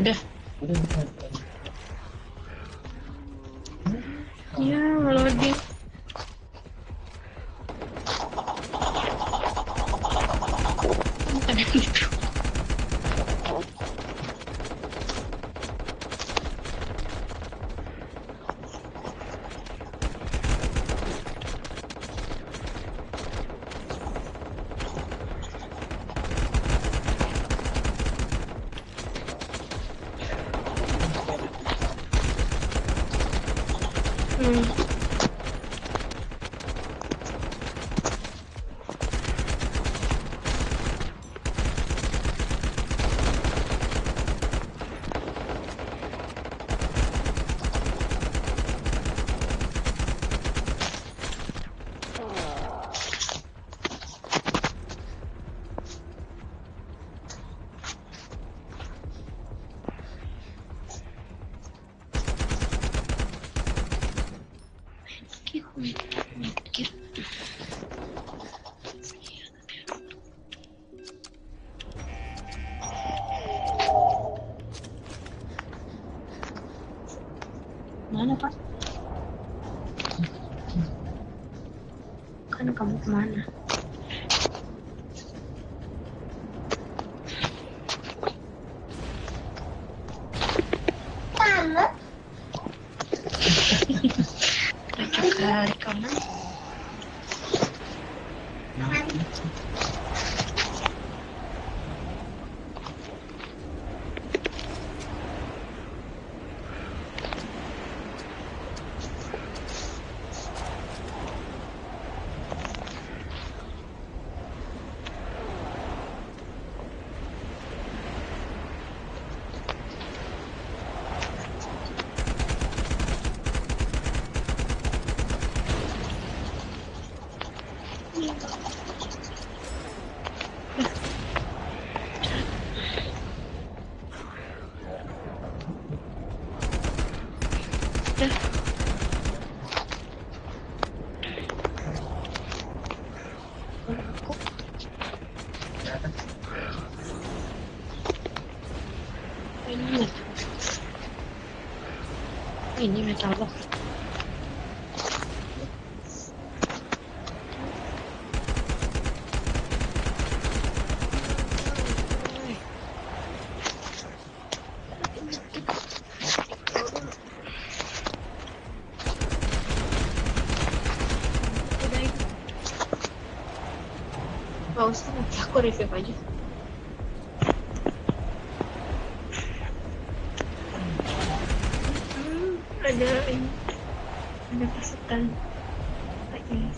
udah. Ya. Bukan yang gitu. Mm. Утки, утки. Kan kamu kemana? Cảm. y ni me tardó. Pausa, me corriendo. Ada ini, ada pasukan lagi.